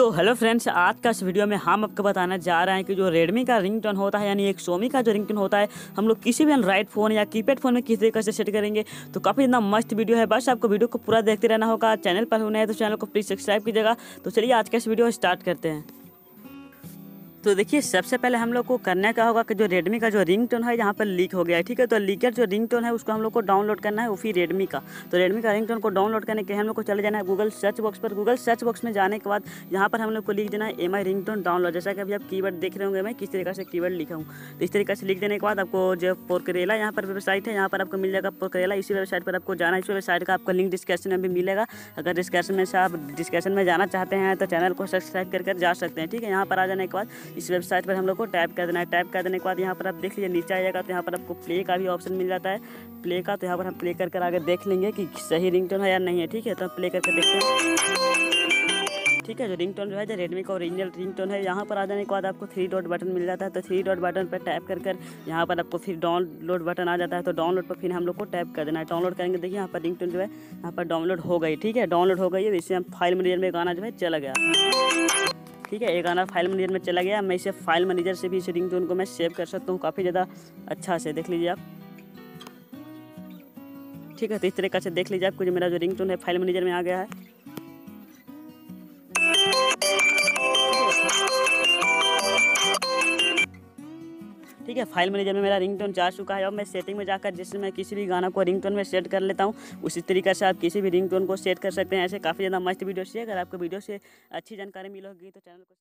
तो hello friends आज का इस वीडियो में हम आपको बताना जा रहे हैं कि जो रेडमी का रिंग टोन होता है, यानी एक सोमी का जो रिंग टोन होता है, हम लोग किसी भी एंड्राइड फ़ोन या कीपैड फ़ोन में किस तरीके से सेट करेंगे तो काफ़ी इतना मस्त वीडियो है। बस आपको वीडियो को पूरा देखते रहना होगा। चैनल पर होना है तो चैनल को प्लीज़ सब्सक्राइब कीजिएगा। तो चलिए आज का इस वीडियो स्टार्ट करते हैं। तो देखिए, सबसे पहले हम लोग को करने का होगा कि जो रेडमी का जो रिंग टोन है यहाँ पर लीक हो गया है, ठीक है? तो लीकर जो रिंग टोन है उसको हम लोग को डाउनलोड करना है वो फिर रेडमी का। तो रेडमी का रिंग टोन को डाउनलोड करने के लिए हम लोग को चले जाना है गूगल सर्च बॉक्स पर। गूगल सर्च बॉक्स में जाने के बाद यहाँ पर हम लोग को लिख देना है M I ringtone download जैसा कि अभी आप कीवर्ड देख रहे होंगे, मैं किस तरीके से कीवर्ड लिखा हूँ। तो इस तरीके से लिख देने के बाद आपको जो पोरकरेला यहाँ पर वेबसाइट है, यहाँ पर आपको मिल जाएगा पोरकरेला इसी वेबसाइट पर आपको जाना है। इस वेबसाइट का आपको लिंक डिस्क्रिप्शन में भी मिलेगा। अगर डिस्क्रिप्शन में से आप डिस्क्रिप्शन में जाना चाहते हैं तो चैनल को सब्सक्राइब करके जा सकते हैं, ठीक है? यहाँ पर आ जाने के बाद इस वेबसाइट पर हम लोग को टाइप कर देना है। टाइप कर देने के बाद यहाँ पर आप देख लीजिए, नीचे आइएगा तो यहाँ पर आपको प्ले का भी ऑप्शन मिल जाता है। प्ले का तो यहाँ पर हम प्ले कर कर आगे देख लेंगे कि सही रिंगटोन है या नहीं है, ठीक है? तो हम प्ले करके देखते हैं। ठीक है, जो रिंग जो है, जो रेडमी का ओरिजिनल रिंग है, यहाँ पर आ जाने के बाद आपको थ्री डॉट बटन मिल जाता है। तो थ्री डॉट बटन पर टैप कर कर यहाँ पर आपको फिर डाउनलोड बटन आ जाता है। तो डाउनलोड पर फिर हम लोग को टैप कर देना है। डाउनलोड करेंगे, देखिए यहाँ पर रिंग टोन जो है, यहाँ पर डाउनलोड हो गई, ठीक है? डाउनलोड हो गई है इससे हम फ़ाइल मैनेजर में गाना जो है, चला गया। ठीक है एक आना फ़ाइल मैनेजर में चला गया। मैं इसे फ़ाइल मैनेजर से भी इस रिंग टोन को मैं सेव कर सकता हूँ, काफ़ी ज़्यादा अच्छा से, देख लीजिए आप। ठीक है तो इस तरीके से देख लीजिए आपको जो मेरा जो रिंग टोन है फ़ाइल मैनेजर में आ गया है। ठीक है फ़ाइल मैनेजर में मेरा रिंगटोन जा चुका है अब मैं सेटिंग में जाकर जिससे मैं किसी भी गाना को रिंगटोन में सेट कर लेता हूँ, उसी तरीके से आप किसी भी रिंगटोन को सेट कर सकते हैं। ऐसे काफ़ी ज़्यादा मस्त वीडियो से अगर आपको वीडियो से अच्छी जानकारी मिलेगी तो चैनल को